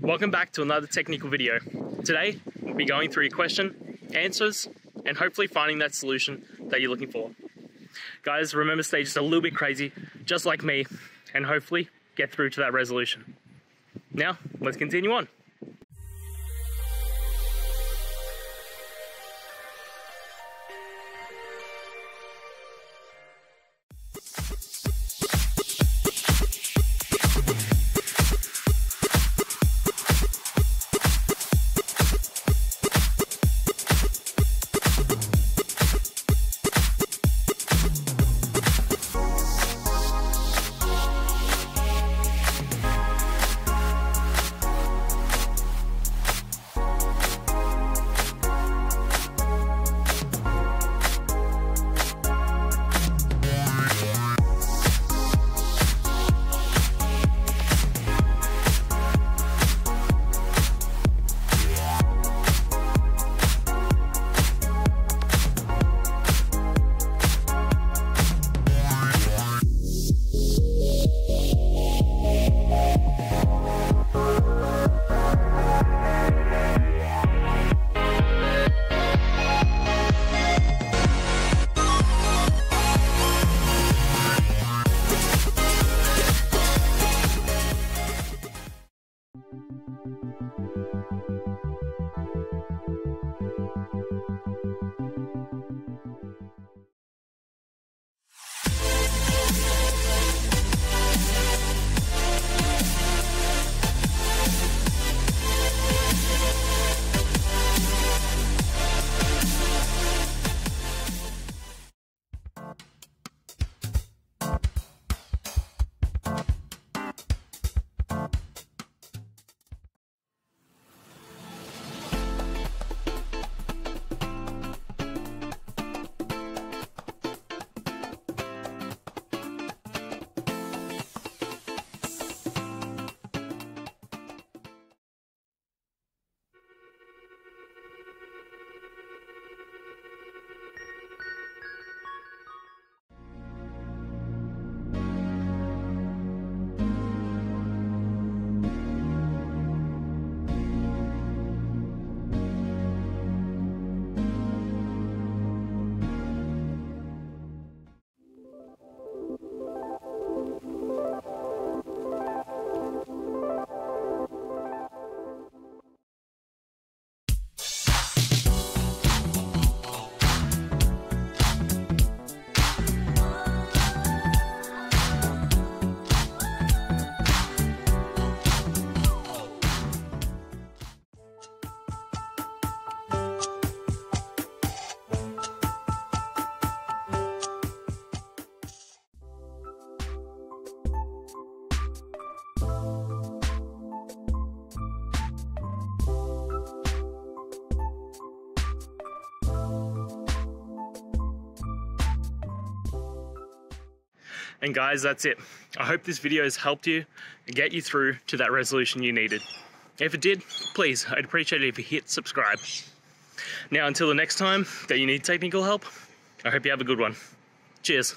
Welcome back to another technical video. Today, we'll be going through your question, answers, and hopefully finding that solution that you're looking for. Guys, remember stay just a little bit crazy, just like me, and hopefully get through to that resolution. Now, let's continue on. And guys, that's it. I hope this video has helped you get you through to that resolution you needed. If it did, please, I'd appreciate it if you hit subscribe. Now, until the next time that you need technical help, I hope you have a good one. Cheers.